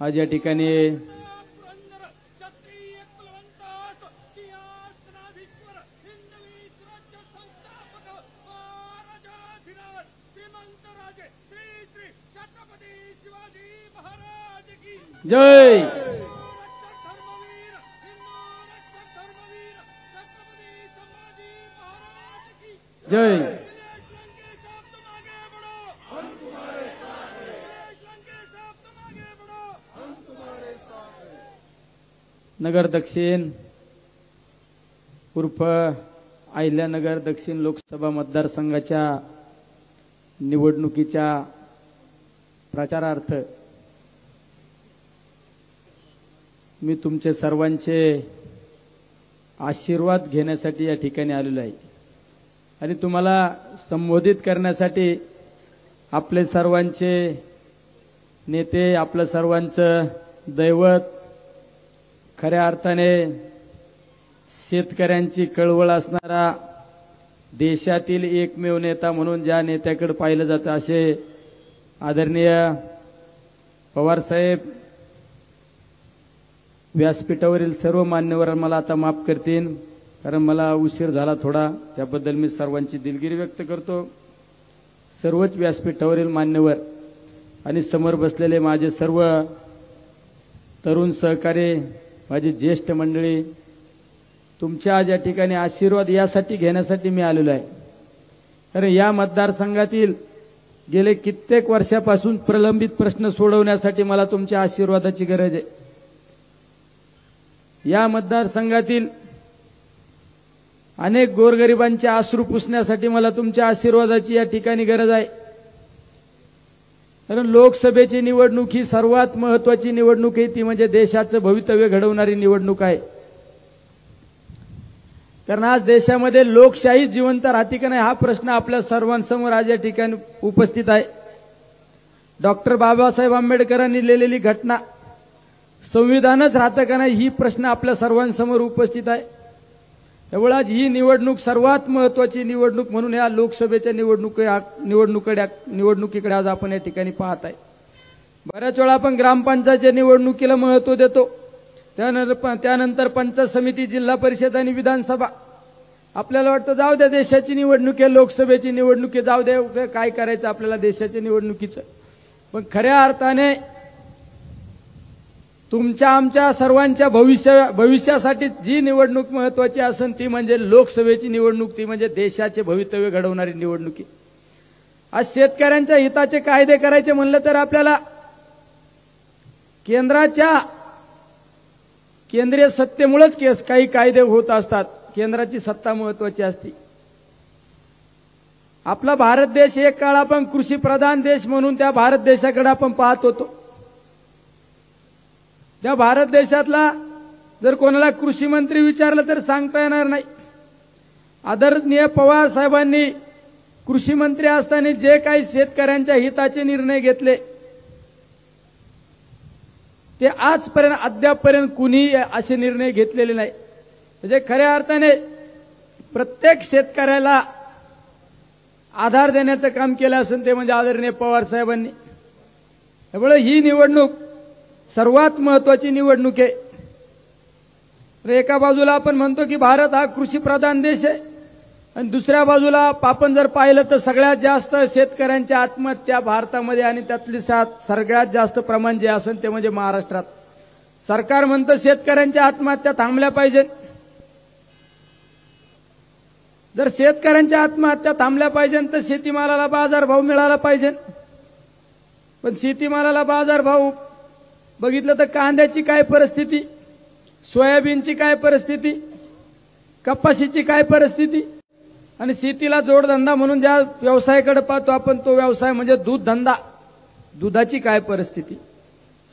आज या ठिकाणी पुरंदर क्षत्रिय नगर दक्षिण उर्फ अहिल्यानगर दक्षिण लोकसभा मतदारसंघाच्या निवडणुकीच्या प्रचारार्थ मी तुमचे सर्वांचे आशीर्वाद घेण्यासाठी या ठिकाणी आलेलो आहे. आणि तुम्हाला संबोधित करण्यासाठी आपले सर्वांचे नेते आपलं सर्वांचं दैवत खऱ्या अर्थाने शेतकऱ्यांची कळवळ असणारा देशातील एकमेव नेता म्हणून ज्या नेत्याकडे पाहिलं जातं असे आदरणीय पवारसाहेब व्यासपीठावरील सर्व मान्यवर मला आता माफ करतील कारण मला उशीर झाला थोडा. त्याबद्दल मी सर्वांची दिलगिरी व्यक्त करतो. सर्वच व्यासपीठावरील मान्यवर आणि समोर बसलेले माझे सर्व तरुण सहकारी माझी ज्येष्ठ मंडळी तुमच्या आज या ठिकाणी आशीर्वाद यासाठी घेण्यासाठी मी आलेलो आहे. कारण या मतदारसंघातील गेले कित्येक वर्षापासून प्रलंबित प्रश्न सोडवण्यासाठी मला तुमच्या आशीर्वादाची गरज आहे. या मतदारसंघातील अनेक गोरगरिबांचे आश्रू पुसण्यासाठी मला तुमच्या आशीर्वादाची या ठिकाणी गरज आहे. कारण लोकसभेची निवडणूक ही सर्वात महत्वाची निवडणूक आहे. ती म्हणजे देशाचं भवितव्य घडवणारी निवडणूक आहे. कारण आज देशामध्ये लोकशाही जिवंत राहते का नाही हा प्रश्न आपल्या सर्वांसमोर आज या ठिकाणी उपस्थित आहे. डॉक्टर बाबासाहेब आंबेडकरांनी लिहिलेली घटना संविधानच राहतं का नाही ही प्रश्न आपल्या सर्वांसमोर उपस्थित आहे. त्यामुळे आज ही निवडणूक सर्वात महत्वाची निवडणूक म्हणून या लोकसभेच्या निवडणूक निवडणुकीकडे निवडणुकीकडे आज आपण या ठिकाणी पाहत आहे बऱ्याच वेळा आपण ग्रामपंचायतच्या निवडणुकीला महत्त्व देतो. त्यानंतर त्यानंतर पंचायत समिती जिल्हा परिषद आणि विधानसभा. आपल्याला वाटतं जाऊ द्या देशाची निवडणूक आहे लोकसभेची निवडणूक आहे जाऊ द्या काय करायचं आपल्याला देशाच्या निवडणुकीचं. पण खऱ्या अर्थाने तुमच्या आमच्या सर्वांच्या भविष्य भविष्यासाठी जी निवडणूक महत्वाची असेल ती म्हणजे लोकसभेची निवडणूक ती म्हणजे देशाचे भवितव्य घडवणारी निवडणुकी आज शेतकऱ्यांच्या हिताचे कायदे करायचे म्हणलं तर आपल्याला केंद्राच्या केंद्रीय सत्तेमुळेच केस काही कायदे होत असतात. केंद्राची सत्ता महत्वाची असते. आपला भारत देश एक काळ आपण कृषी प्रधान देश म्हणून त्या भारत देशाकडे आपण पाहत होतो. त्या भारत देशातला जर कोणाला कृषी मंत्री विचारलं तर सांगता येणार नाही. आदरणीय पवार साहेबांनी कृषी मंत्री असताना जे काही शेतकऱ्यांच्या हिताचे निर्णय घेतले ते आजपर्यंत अद्यापपर्यंत कुणी असे निर्णय घेतलेले नाही. म्हणजे खऱ्या अर्थाने प्रत्येक शेतकऱ्याला आधार देण्याचं काम केलं असून ते म्हणजे आदरणीय पवार साहेबांनी. त्यामुळे ही निवडणूक सर्वात महत्वाची निवडणूक आहे. तर एका बाजूला आपण म्हणतो की भारत हा कृषी प्रधान देश आहे. आणि दुसऱ्या बाजूला आपण जर पाहिलं तर सगळ्यात जास्त शेतकऱ्यांच्या आत्महत्या भारतामध्ये आणि त्यातली सात सगळ्यात जास्त प्रमाण जे असेल ते म्हणजे महाराष्ट्रात. सरकार म्हणतं शेतकऱ्यांच्या आत्महत्या थांबल्या पाहिजेत. जर शेतकऱ्यांच्या आत्महत्या थांबल्या पाहिजे तर शेतीमालाला बाजारभाव मिळाला पाहिजे पण शेतीमालाला बाजारभाव बघितलं तर कांद्याची काय परिस्थिती? सोयाबीनची काय परिस्थिती? कपाशीची काय परिस्थिती? आणि शेतीला जोडधंदा म्हणून ज्या व्यवसायाकडे पाहतो आपण तो व्यवसाय म्हणजे दूध धंदा दुधाची काय परिस्थिती?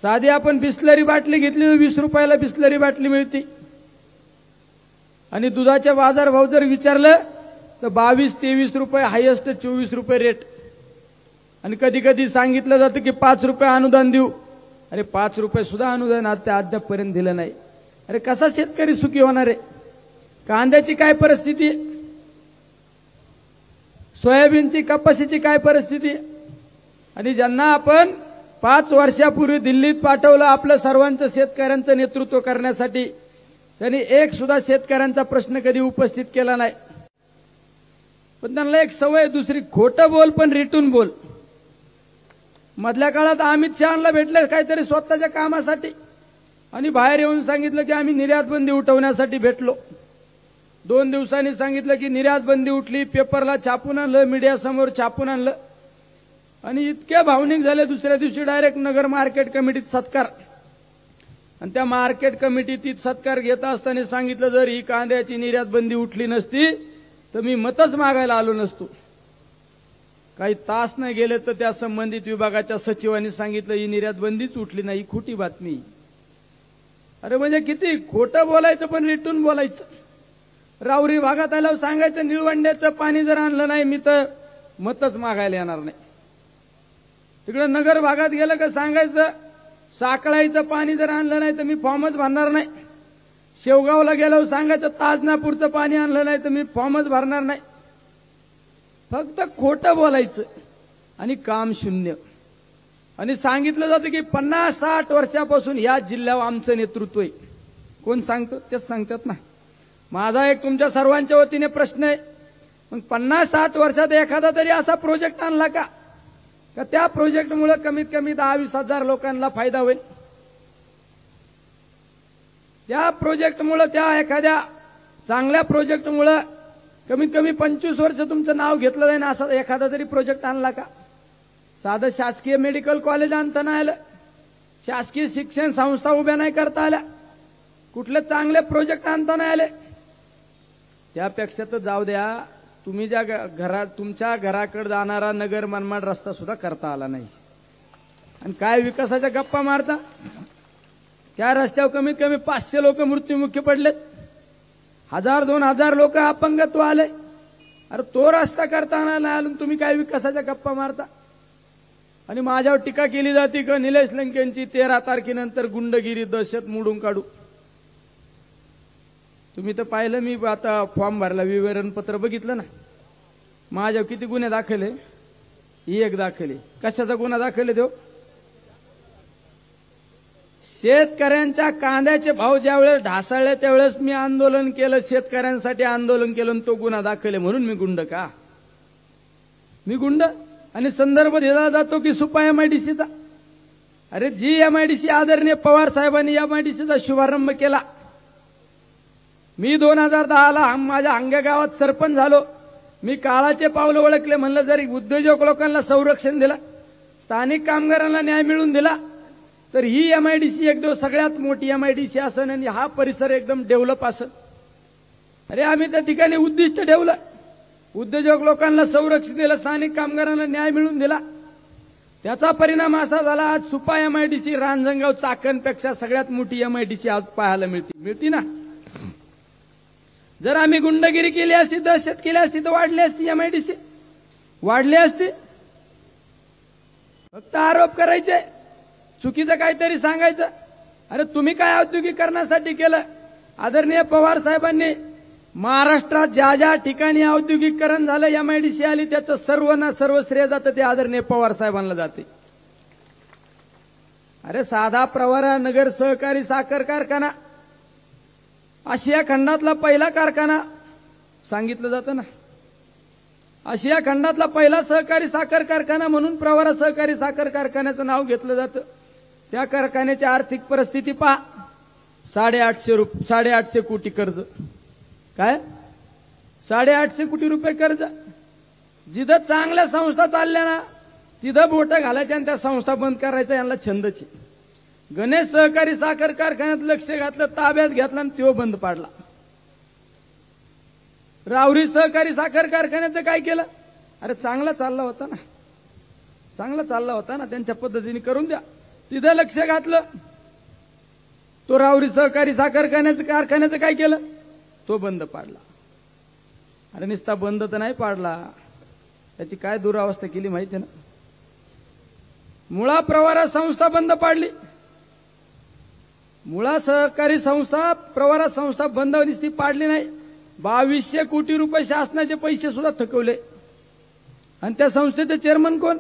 साधी आपण बिस्लरी बाटली घेतली तर वीस रुपयाला बिस्लरी बाटली मिळते. आणि दुधाच्या बाजारभाव जर विचारलं तर बावीस तेवीस रुपये हायेस्ट चोवीस रुपये रेट. आणि कधी कधी सांगितलं जातं की पाच रुपये अनुदान देऊ. अरे पाच रुपये सुद्धा अनुदान आता अद्यापपर्यंत दिलं नाही. अरे कसा शेतकरी सुखी होणार आहे? कांद्याची काय परिस्थिती? सोयाबीनची कपाशीची काय परिस्थिती? आणि ज्यांना आपण पाच वर्षापूर्वी दिल्लीत पाठवलं आपलं सर्वांचं शेतकऱ्यांचं नेतृत्व करण्यासाठी त्यांनी एक सुद्धा शेतकऱ्यांचा प्रश्न कधी उपस्थित केला नाही. पण त्यांना एक सवय दुसरी खोटं बोल पण रिटून बोल. मधल्या काळात अमित शहाला भेटले काहीतरी स्वतःच्या कामासाठी. आणि बाहेर येऊन सांगितलं की आम्ही निर्यात बंदी उठवण्यासाठी भेटलो. दोन दिवसांनी सांगितलं की निर्यात बंदी उठली पेपरला छापून आणलं मीडियासमोर छापून आणलं. आणि इतक्या भावनिक झाले दुसऱ्या दिवशी डायरेक्ट नगर मार्केट कमिटीत सत्कार. आणि त्या मार्केट कमिटीत सत्कार घेत असताना सांगितलं जर ही कांद्याची निर्यात बंदी उठली नसती तर मी मतच मागायला आलो नसतो. काही तास नाही गेले तर त्या संबंधित विभागाच्या सचिवांनी सांगितलं ही निर्यात बंदीच उठली नाही खोटी बातमी. अरे म्हणजे किती खोटं बोलायचं पण रिटून बोलायचं. राऊरी भागात आल्यावर सांगायचं निळवंड्याचं पाणी जर आणलं नाही मी तर मतच मागायला येणार नाही. तिकडे नगर भागात गेलं का सांगायचं साकळाईचं पाणी जर आणलं नाही तर मी फॉर्मच भरणार नाही. शेवगावला गेल्यावर सांगायचं ताजनापूरचं पाणी आणलं नाही तर मी फॉर्मच भरणार नाही. फक्त खोटं बोलायचं आणि काम शून्य. आणि सांगितलं जातं की पन्नास साठ वर्षापासून या जिल्ह्यावर आमचं नेतृत्व आहे. कोण सांगतं? तेच सांगतात ना. माझा एक तुमच्या सर्वांच्या वतीने प्रश्न आहे. मग पन्नास साठ वर्षात एखादा तरी असा प्रोजेक्ट आणला का? का त्या प्रोजेक्टमुळे कमीत कमी दहा वीस हजार लोकांना फायदा होईल? त्या प्रोजेक्टमुळे त्या एखाद्या चांगल्या प्रोजेक्टमुळे कमीत कमी पंचवीस वर्ष तुमचं नाव घेतलं जाईल असा एखादा तरी प्रोजेक्ट आणला का? साधं शासकीय मेडिकल कॉलेज आणता नाही आलं. शासकीय शिक्षण संस्था उभ्या नाही करता आल्या. कुठले चांगले प्रोजेक्ट आणता नाही आले. त्यापेक्षा तर जाऊ द्या तुम्ही ज्या घरात तुमच्या घराकडे जाणारा नगर मनमाड रस्ता सुद्धा करता आला नाही. आणि काय विकासाच्या गप्पा मारता? त्या रस्त्यावर कमीत कमी पाचशे लोक मृत्युमुखी पडलेत. हजार दोन हजार लोक अपंगत्व आले. अरे तो रस्ता करताना नाही आला तुम्ही काय विकासाच्या गप्पा मारता? आणि माझ्यावर टीका केली जाते का? निलेश लंकेंची तेरा तारखेनंतर गुंडगिरी दहशत मोडून काढू. तुम्ही तर पाहिलं मी आता फॉर्म भरला विवरणपत्र बघितलं ना. माझ्यावर किती गुन्हे दाखल आहे? ही एक दाखल आहे. कशाचा गुन्हा दाखल आहे देव शेतकऱ्यांच्या कांद्याचे भाव ज्यावेळेस ढासळले त्यावेळेस मी आंदोलन केलं. शेतकऱ्यांसाठी आंदोलन केलं आणि तो गुन्हा दाखल म्हणून मी गुंड का? मी गुंड? आणि संदर्भ दिला जातो की सुपा एमआयडीसीचा अरे जी एमआयडीसी आदरणीय पवार साहेबांनी एमआयडीसीचा शुभारंभ केला. मी दोन हजार दहाला माझ्या अंग्या गावात सरपंच झालो. मी काळाचे पावलं ओळखले म्हणलं जरी उद्योजक लोकांना संरक्षण दिलं स्थानिक कामगारांना न्याय मिळून दिला तर ही एमआयडीसी एक दिवस सगळ्यात मोठी एमआयडीसी असन आणि हा परिसर एकदम डेव्हलप असन. अरे आम्ही त्या ठिकाणी उद्दिष्ट ठेवलं. उद्योजक लोकांना संरक्षण दिलं स्थानिक कामगारांना न्याय मिळून दिला. त्याचा परिणाम असा झाला आज सुपा एमआयडीसी रांजणगाव चाकणपेक्षा सगळ्यात मोठी एमआयडीसी आज पाहायला मिळते. मिळती ना? जर आम्ही गुंडगिरी केली असती दहशत केली असती तर वाढली असती एमआयडीसी वाढली असती. फक्त आरोप करायचे. चुकीचं काहीतरी सांगायचं? अरे तुम्ही काय औद्योगिकरणासाठी केलं? आदरणीय पवार साहेबांनी महाराष्ट्रात ज्या ज्या ठिकाणी औद्योगिकरण झालं एमआयडीसी आली त्याचं सर्व ना सर्व श्रेय जातं ते आदरणीय पवार साहेबांना जाते. अरे साधा प्रवारा नगर सहकारी साखर कारखाना. आशिया खंडातला पहिला कारखाना. सांगितलं जातं ना. आशिया खंडातला पहिला सहकारी साखर कारखाना म्हणून प्रवारा सहकारी साखर कारखान्याचं नाव घेतलं जातं. त्या कारखान्याची आर्थिक परिस्थिती पहा. साडेआठशे रुप साडेआठशे कोटी कर्ज. काय? साडेआठशे कोटी रुपये कर्ज. जिथं चांगल्या संस्था चालल्या ना तिथं बोटं घालायच्या आणि त्या संस्था बंद करायच्या यांना छंदची गणेश सहकारी साखर कारखान्यात लक्ष घातलं ताब्यात घेतला आणि तो बंद पाडला. रावरी सहकारी साखर कारखान्याचं काय केलं? अरे चांगला चालला होता ना. चांगला चालला होता ना त्यांच्या पद्धतीने करून द्या. तिथं लक्ष घातलं. तो रावरी सहकारी साखर कारखान्याचं कारखान्याचं काय केलं? तो बंद पाडला. अरे निस्ता बंद तर नाही पाडला. त्याची काय दुरावस्था केली माहिती ना? मुळा प्रवारा संस्था बंद पाडली. मुळा सहकारी संस्था प्रवारा संस्था बंद निस्ती पाडली नाही. बावीसशे कोटी रुपये शासनाचे पैसे सुद्धा थकवले. आणि त्या संस्थेचे चेअरमन कोण?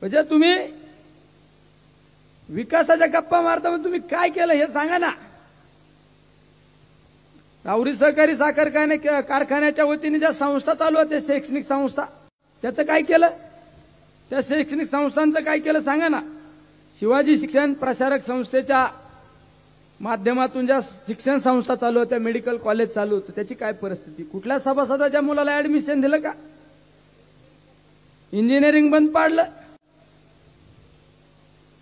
म्हणजे तुम्ही विकासाच्या गप्पा मारता मग तुम्ही काय केलं हे सांगा ना. राऊरी सहकारी साखर कारखान्याच्या वतीने ज्या संस्था चालू होत्या शैक्षणिक संस्था त्याचं काय केलं? त्या शैक्षणिक संस्थांचं काय केलं सांगा ना. शिवाजी शिक्षण प्रसारक संस्थेच्या माध्यमातून ज्या शिक्षण संस्था चालू होत्या मेडिकल कॉलेज चालू होतं त्याची काय परिस्थिती? कुठल्या सभासदाच्या मुलाला ऍडमिशन दिलं का? इंजिनिअरिंग बंद पाडलं?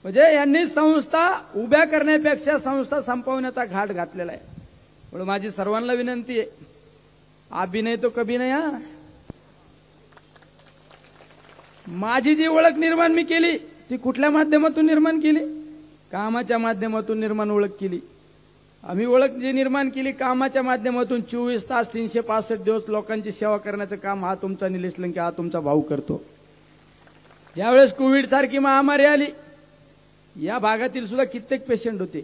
म्हणजे यांनी संस्था उभ्या करण्यापेक्षा संस्था संपवण्याचा घाट घातलेला आहे. म्हणून माझी सर्वांना विनंती आहे. अभिनय तो कभी नाही हा? माझी जी ओळख निर्माण मी केली ती कुठल्या माध्यमातून निर्माण केली? कामाच्या माध्यमातून निर्माण ओळख केली. आम्ही ओळख जी निर्माण केली कामाच्या माध्यमातून चोवीस तास तीनशे पासष्ट दिवस लोकांची सेवा करण्याचं काम हा तुमचा निलेश लंके हा तुमचा भाऊ करतो. ज्यावेळेस कोविड सारखी महामारी आली या भागातील सुद्धा कित्येक पेशंट होते.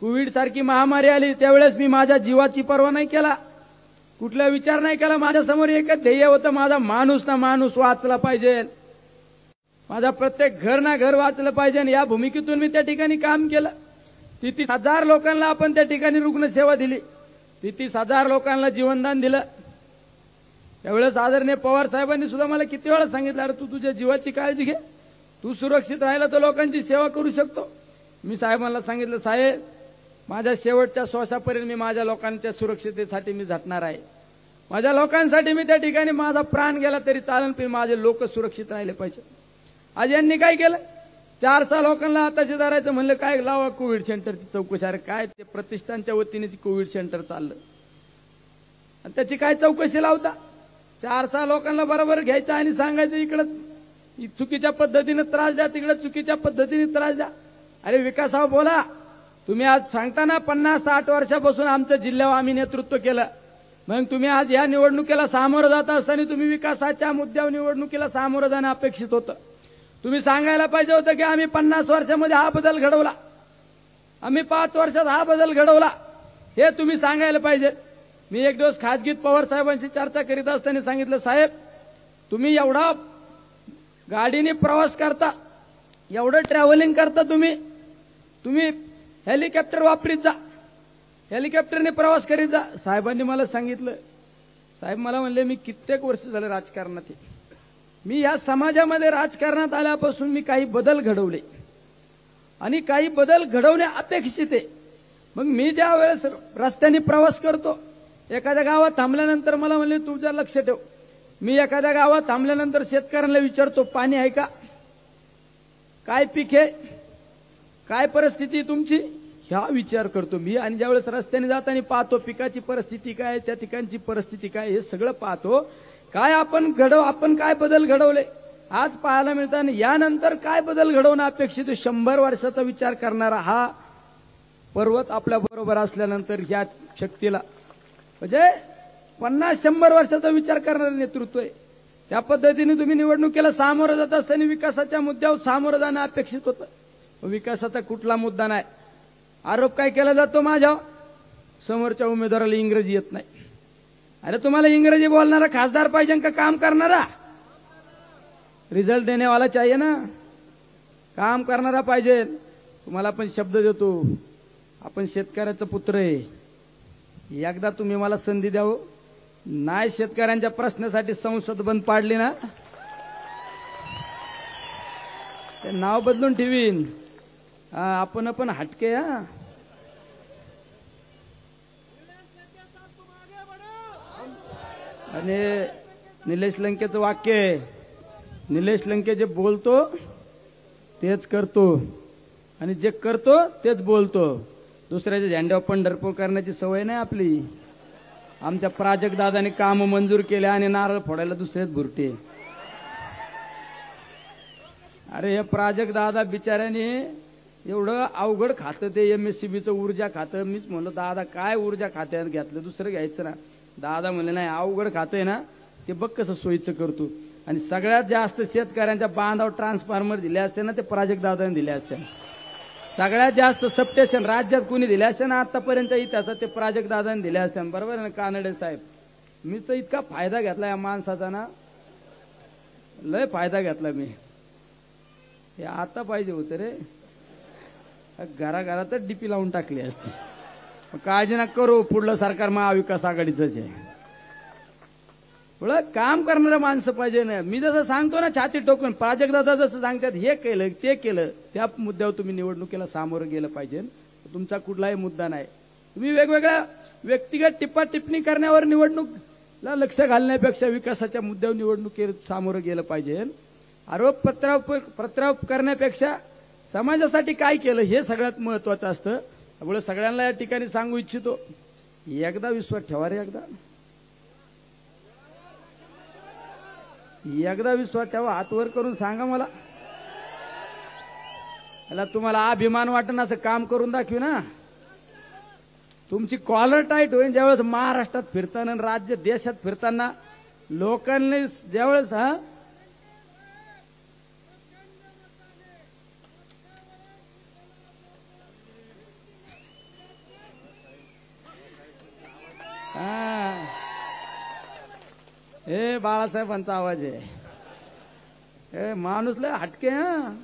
कोविड सारखी महामारी आली त्यावेळेस मी माझ्या जीवाची पर्वा नाही केला. कुठला विचार नाही केला. माझ्यासमोर एकच ध्येय होतं माझा माणूस ना माणूस वाचला पाहिजे. माझा प्रत्येक घर ना घर वाचलं पाहिजे आणि या भूमिकेतून मी त्या ठिकाणी काम केलं. तितीस हजार लोकांना आपण त्या ठिकाणी रुग्णसेवा दिली. तितीस हजार लोकांना जीवनदान दिलं. त्यावेळेस आदरणीय पवार साहेबांनी सुद्धा मला किती वेळा सांगितलं अरे तू तुझ्या जीवाची काळजी घे. तू सुरक्षित राहिला तर लोकांची सेवा करू शकतो. मी साहेबांना सांगितलं साहेब माझ्या शेवटच्या श्वासापर्यंत मी माझ्या लोकांच्या सुरक्षितेसाठी मी झटणार आहे. माझ्या लोकांसाठी मी त्या ठिकाणी माझा प्राण गेला तरी चालन पण माझे लोक सुरक्षित राहिले पाहिजे. आज यांनी काय केलं? चार सहा लोकांना आताशी धरायचं म्हणलं काय लावा कोविड सेंटरची चौकशी? अरे काय ते प्रतिष्ठानच्या वतीने कोविड सेंटर चाललं. आणि त्याची काय चौकशी लावता? चार सहा लोकांना बरोबर घ्यायचं आणि सांगायचं इकडं. चुकीच्या पद्धतीने त्रास द्या तिकडे चुकीच्या पद्धतीने त्रास द्या. अरे विकासावर बोला. तुम्ही आज सांगताना पन्नास साठ वर्षापासून आमच्या जिल्ह्यावर आम्ही नेतृत्व केलं. मग तुम्ही आज या निवडणुकीला सामोरं जात असताना तुम्ही विकासाच्या मुद्द्यावर निवडणुकीला सामोरं जाणं अपेक्षित होतं. तुम्ही सांगायला पाहिजे होतं की आम्ही पन्नास वर्षामध्ये हा बदल घडवला. आम्ही पाच वर्षात हा बदल घडवला. हे तुम्ही सांगायला पाहिजे. मी एक दिवस खाजगीत पवार साहेबांशी चर्चा करीत असताना सांगितलं साहेब तुम्ही एवढा गाडीने प्रवास करता. एवढं ट्रॅव्हलिंग करता तुम्ही. तुम्ही हेलिकॉप्टर वापरीत जा. हेलिकॉप्टरने प्रवास करीत जा. साहेबांनी मला सांगितलं. साहेब मला म्हणले मी कित्येक वर्ष झालं राजकारणात मी या समाजामध्ये राजकारणात आल्यापासून मी काही बदल घडवले. आणि काही बदल घडवणे अपेक्षित आहे. मग मी ज्या वेळेस रस्त्याने प्रवास करतो एखाद्या गावात थांबल्यानंतर मला म्हणले तुझं लक्ष ठेव. मी एखाद्या गावात थांबल्यानंतर शेतकऱ्यांना विचारतो पाणी आहे का? काय पीक आहे? काय परिस्थिती तुमची? ह्या विचार करतो मी. आणि ज्यावेळेस रस्त्याने जाताना पाहतो पिकाची परिस्थिती काय त्या ठिकाणची परिस्थिती काय हे सगळं पाहतो. काय आपण घडव आपण काय बदल घडवले? आज पाहायला मिळतं आणि यानंतर काय बदल घडवणं अपेक्षित शंभर वर्षाचा विचार करणारा हा पर्वत आपल्या बरोबर असल्यानंतर ह्या शक्तीला. म्हणजे पन्नास शंभर वर्षाचा विचार करणारं नेतृत्व आहे. त्या पद्धतीने तुम्ही निवडणुकीला सामोरं जात असताना विकासाच्या मुद्द्यावर सामोरं जाणं अपेक्षित होतं. विकासाचा कुठला मुद्दा नाही. आरोप काय केला जातो माझ्या समोरच्या उमेदवाराला इंग्रजी येत नाही. अरे तुम्हाला इंग्रजी बोलणारा खासदार पाहिजे का काम करणारा? रिझल्ट देनेवाला चाहिए ना? काम करणारा पाहिजे. तुम्हाला आपण शब्द देतो. आपण शेतकऱ्याचं पुत्र आहे. एकदा तुम्ही मला संधी द्यावं. नाही शेतकऱ्यांच्या प्रश्नासाठी संसद बंद पाडली ना. ते नाव बदलून ठेवीन. हा, आपण पण हटके हा. आणि निलेश लंकेचं वाक्य आहे. निलेश लंके जे बोलतो तेच करतो. आणि जे करतो तेच बोलतो. दुसऱ्याच्या झेंड्यावर पंढरपूर करण्याची सवय नाही आपली. आमच्या प्राजक्तदादाने काम मंजूर केले आणि नारळ फोडायला दुसरेच भुरटे अरे हे प्राजक्तदादा बिचाऱ्याने एवढं अवघड खातं ते एम एस ऊर्जा खातं. मीच म्हणलं दादा काय ऊर्जा खात्यात घेतलं? दुसरं घ्यायचं ना. दादा म्हणले नाही अवघड खातं आहे ना. ते बघ कसं सोयीचं करतो आणि सगळ्यात जास्त शेतकऱ्यांच्या बांधावर ट्रान्सफॉर्मर दिले असते ना ते प्राजक्तदादाने दिले असते. सगळ्यात जास्त सबस्टेशन राज्यात कुणी दिले असते ना आतापर्यंत इतिहासात ते प्राजक्त दादाने दिले असते बरोबर आहे ना कानडे साहेब? मी तर इतका फायदा घेतला या माणसाचा ना. लय फायदा घेतला मी. हे आता पाहिजे होतं रे. घराघरातच डीपी लावून टाकली असती. काळजी ना करू पुढलं सरकार महाविकास आघाडीच आहे. थोडं काम करणारं माणसं पाहिजे ना. मी जसं सांगतो ना छाती टोकून प्राजक्तदादा जसं सांगतात हे केलं ते केलं त्या मुद्द्यावर तुम्ही निवडणुकीला सामोरं गेलं पाहिजे. तुमचा कुठलाही मुद्दा नाही. तुम्ही वेगवेगळ्या व्यक्तिगत टिप्पा टिप्पणी करण्यावर निवडणूकला लक्ष घालण्यापेक्षा विकासाच्या मुद्द्यावर निवडणुकीत सामोरं गेलं पाहिजे. आरोप पत्रारोप प्रत्यारोप करण्यापेक्षा समाजासाठी काय केलं हे सगळ्यात महत्वाचं असतं. त्यामुळे सगळ्यांना या ठिकाणी सांगू इच्छितो. एकदा विश्वास ठेवा रे एकदा. एकदा विश्वास ठेवा हात वर करून सांगा मला. याला तुम्हाला अभिमान वाटण असं काम करून दाखवी ना. तुमची कॉलर टाईट होईल ज्यावेळेस महाराष्ट्रात फिरताना राज्य देशात फिरताना लोकांनी ज्यावेळेस हा? हा. हे बाळासाहेबांचा आवाज आहे. हे माणूस लय हटके हा.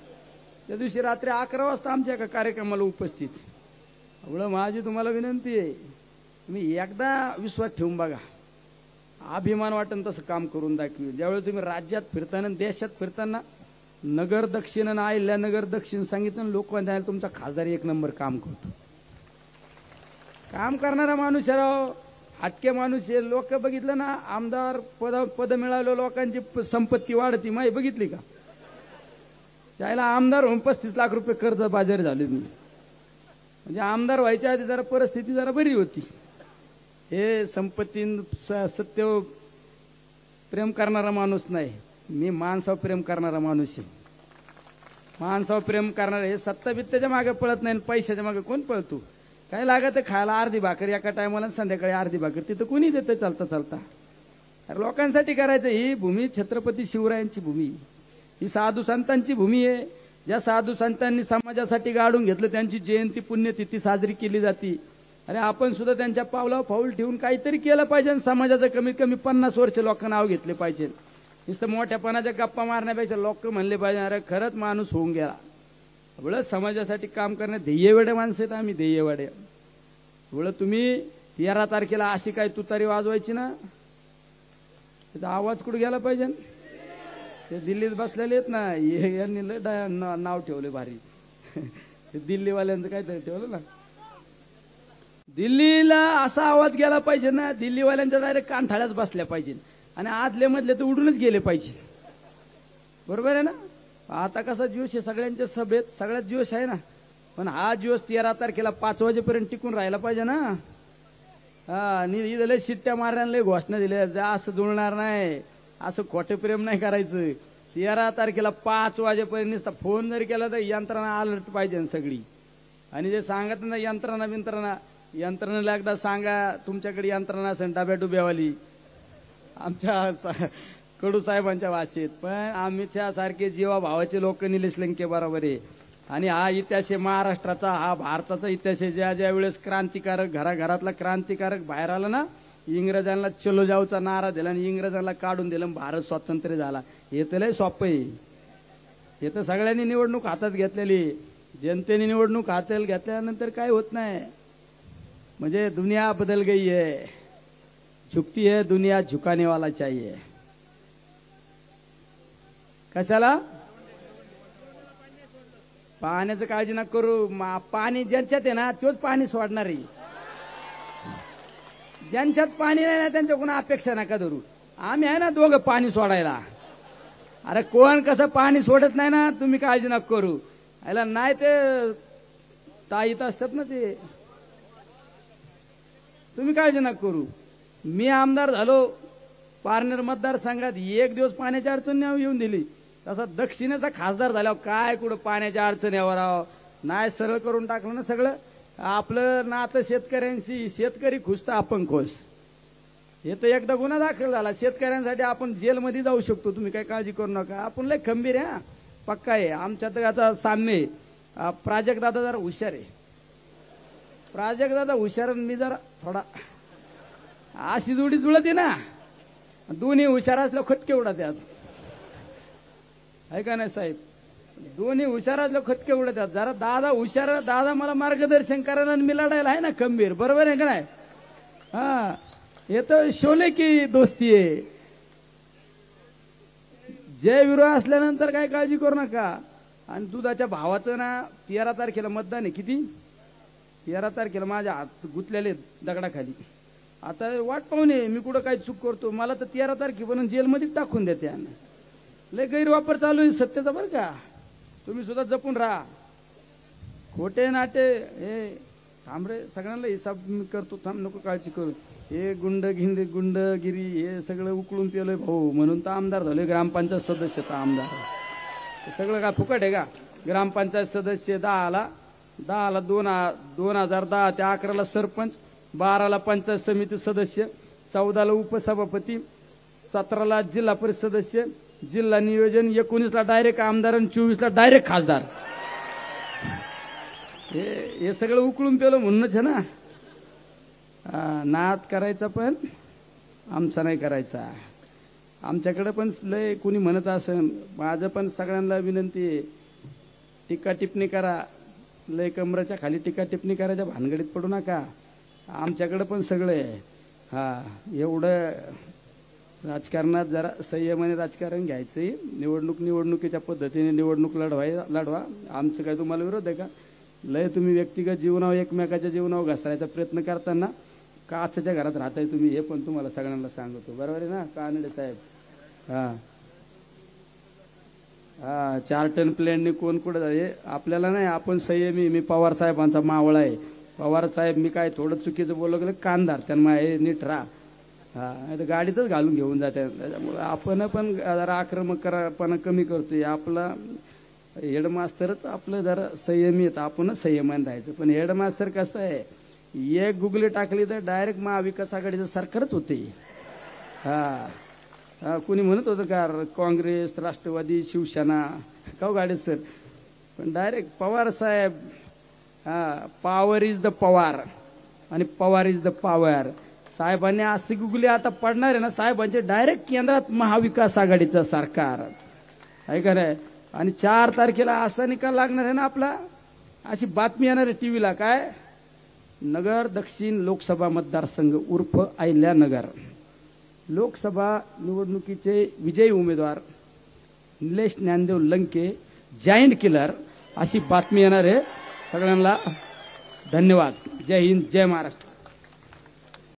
त्या दिवशी रात्री अकरा वाजता आमच्या एका कार्यक्रमाला उपस्थित. एवढं माझी तुम्हाला विनंती आहे. तुम्ही एकदा विश्वास ठेवून बघा. अभिमान वाटन तसं काम करून दाखवी. ज्यावेळी तुम्ही राज्यात फिरताना देशात फिरताना नगर दक्षिण आणि आयल्या नगर दक्षिण सांगितलं लोक तुमचा खासदार एक नंबर काम करतो. काम करणारा माणूस राव. अटके माणूस आहे लोक बघितलं ना आमदार पद पद मिळालं लोकांची प- संपत्ती वाढती. माही बघितली का? त्याला आमदार होऊन पस्तीस लाख रुपये कर्ज बाजारी झाले मी. म्हणजे आमदार व्हायच्या आधी जरा परिस्थिती जरा बरी होती. हे संपत्ती सत्य प्रेम करणारा माणूस नाही. मी माणसावर प्रेम करणारा माणूस आहे. माणसावर प्रेम करणारा हे सत्ता बित्त्याच्या मागे पळत नाही आणि पैशाच्या मागे कोण पळतो? काय लागत आहे खायला? अर्धी भाकर एका टायमाला संध्याकाळी अर्धी भाकर. तिथं कोणी देतं चालता चालता? अरे लोकांसाठी करायचं ही भूमी छत्रपती शिवरायांची भूमी. ही साधू संतांची भूमी आहे. ज्या साधू संतांनी समाजासाठी गाडून घेतलं त्यांची जयंती पुण्यतिथी साजरी केली जाते. अरे आपण सुद्धा त्यांच्या पावलावर पाऊल ठेवून काहीतरी केलं पाहिजे आणि समाजाचं कमीत कमी पन्नास वर्ष लोकांना नाव घेतले पाहिजे. नुसतं मोठ्यापणाच्या गप्पा मारण्यापेक्षा लोक म्हणले पाहिजे अरे खरंच माणूस होऊन गेला. एवढं समाजासाठी काम करणे ध्येयवेडे माणसं आहेत आम्ही ध्येयवाडे एवढं तुम्ही तेरा तारखेला अशी काय तुतारी वाजवायची ना? त्याचा आवाज कुठे गेला पाहिजे? ते दिल्लीत बसलेले आहेत ना यांनी लय नाव ठेवले भारी. ते दिल्लीवाल्यांचं काहीतरी ठेवलं ना. दिल्लीला असा आवाज गेला पाहिजे ना दिल्लीवाल्यांच्या डायरेक्ट कानथाळ्याच बसल्या पाहिजे. आणि आदले मधले तर उडूनच गेले पाहिजे. बरोबर आहे ना? आता कसा जोश आहे? सगळ्यांच्या सभेत सगळ्यात जोश आहे ना. पण हा दिवस तेरा तारखेला पाच वाजेपर्यंत टिकून राहायला पाहिजे ना. हा नि लय शिट्ट्या मारण्याला लय घोषणा दिल्या. जा असं जुळणार नाही. असं खोटे प्रेम नाही करायचं. तेरा तारखेला पाच वाजेपर्यंत फोन जरी केला तर यंत्रणा अलर्ट पाहिजे सगळी. आणि जे सांगत ना यंत्रणा बिंत्रणा यंत्रणेला एकदा सांगा तुमच्याकडे यंत्रणा असेल डब्या डुब्यावाली आमच्या कडू साहेबांच्या भाषेत पण आमच्या सारखे जीवा भावाचे लोक निलेश लंके बरोबर आहे. आणि हा इतिहास आहे महाराष्ट्राचा हा भारताचा इतिहास आहे. ज्या ज्या वेळेस क्रांतिकारक घराघरातला क्रांतिकारक बाहेर आला ना इंग्रजांना चलो जाऊचा नारा दिला आणि इंग्रजांना काढून दिलं भारत स्वातंत्र्य झाला. हे तर लय सोपं आहे. हे तर सगळ्यांनी निवडणूक हातात घेतलेली जनतेने निवडणूक हातात घेतल्यानंतर काय होत नाही. म्हणजे दुनिया बदल गई है झुकती है दुनिया झुकाने वाला चाहिए. कशाला? पाण्याचं काळजी नका करू. मा- पाणी ज्यांच्यात आहे ना तोच पाणी सोडणार आहे. ज्यांच्यात पाणी नाही ना त्यांच्याकडून अपेक्षा नका धरू. आम्ही आहे ना दोघं पाणी सोडायला. अरे कोण कसं पाणी सोडत नाही ना तुम्ही काळजी नका करू. याला नाही ते ताईत असतात ना ते. तुम्ही काळजी नका करू. मी आमदार झालो. पारनेर मतदारसंघात एक दिवस पाण्याची अडचण येऊन दिली. तसा दक्षिणेचा खासदार झाल्यावर काय कुठं पाण्याच्या अडचणीवर राव नाही सरळ करून टाकलं ना सगळं. आपलं नातं शेतकऱ्यांशी शेतकरी खुश तर आपण खुश. हे तर एकदा गुन्हा दाखल झाला. शेतकऱ्यांसाठी आपण जेलमध्ये जाऊ शकतो. तुम्ही काय काळजी करू नका. आपण लय खंबीर आहे पक्का आहे. आमच्या तर आता साम्य आहे. प्राजक्त दादा जरा हुशार आहे. प्राजक्त दादा हुशार आणि मी जरा थोडा अशी जोडी जुळते ना. दोन्ही हुशार असल्या खटके उडा त्यात आहे का नाही साहेब दोन्ही हुशारातले खतके उडतात. जरा दादा हुशार दादा मला मार्गदर्शन करायला आणि मी लढायला आहे ना खंबीर. बरोबर आहे का नाही? हा. हे तर शोले की दोस्ती आहे. जय विरोह असल्यानंतर काय काळजी करू नका. आणि दुधाच्या भावाचं ना तेरा तारखेला मतदान आहे. किती? तेरा तारखेला माझ्या हात गुतलेले आहेत दगडाखाली. आता वाट पाहुणे मी कुठं काय चूक करतो. मला तर तेरा तारखेपर्यंत जेलमध्ये टाकून देते आणि लय गैरवापर चालू आहे सत्तेचा बरं का. तुम्ही सुद्धा जपून राहा. खोटे नाटे हे थांब रे सगळ्यांना हिसाब मी करतो थांब नको काळजी करू. हे गुंड गिंड गुंडगिरी हे सगळं उकळून पेलोय भाऊ. म्हणून तर आमदार झालोय ग्रामपंचायत सदस्य तर आमदार. सगळं का फुकट आहे का? ग्रामपंचायत सदस्य दहाला दहाला दोन दोन हजार दहा ते अकराला सरपंच बाराला पंचायत समिती सदस्य चौदाला उपसभापती सतराला जिल्हा परिषद सदस्य जिल्हा नियोजन एकोणीसला डायरेक्ट आमदार आणि चोवीसला डायरेक्ट खासदार. हे हे सगळं उकळून पेलं म्हणूनच आहे ना? हा, नाद करायचा पण आमचा नाही करायचा. आमच्याकडे पण लय कुणी म्हणत असेल माझं पण सगळ्यांना विनंती आहे टीका टिप्पणी करा. लय कमराच्या खाली टीका टिप्पणी करायच्या भानगडीत पडू नका. आमच्याकडे पण सगळं आहे. हा एवढं राजकारणात जरा संयमाने राजकारण घ्यायचंही निवडणूक निवडणुकीच्या पद्धतीने निवडणूक लढवाय लढवा. आमचं काय तुम्हाला विरोध आहे का? लय तुम्ही व्यक्तिगत जीवनावर एकमेकाच्या जीवनावर घसरायचा प्रयत्न करताना काचच्या घरात राहताय तुम्ही हे पण तुम्हाला सगळ्यांना सांगतो. बरोबर आहे ना कानडे साहेब? हा. हा चार टन प्लॅनने कोण कुठं हे आपल्याला नाही आपण संयमी मी पवार साहेबांचा मावळा आहे. पवार साहेब मी काय थोडं चुकीचं बोललो गेलं कांदार त्यांना हे नीट राहा. हा नाही तर गाडीतच घालून घेऊन जाते. त्याच्यामुळं आपण पण जरा आक्रमक करापणा कमी करतोय. आपला हेडमास्तरच आपलं जरा संयमी येतं आपणच संयमान राहायचं पण हेडमास्तर कसं आहे एक गुगली टाकली तर डायरेक्ट महाविकास आघाडीचं सरकारच होते. हा हा, कुणी म्हणत होतं का काँग्रेस राष्ट्रवादी शिवसेना का हो गाडी सर? पण डायरेक्ट पवार साहेब हा पॉवर इज द पवार आणि पवार इज द पॉवर साहेबांनी आस्तिक गुगली आता पडणार आहे ना साहेबांचे डायरेक्ट केंद्रात महाविकास आघाडीचं सरकार. आहे का रे आणि चार तारखेला असा निकाल लागणार आहे ना आपला. अशी बातमी येणार आहे टीव्हीला काय? नगर दक्षिण लोकसभा मतदारसंघ उर्फ अहिल्यानगर. लोकसभा निवडणुकीचे विजयी उमेदवार निलेश ज्ञानदेव लंके जायंट किलर अशी बातमी येणार आहे. सगळ्यांना धन्यवाद. जय हिंद जय महाराष्ट्र.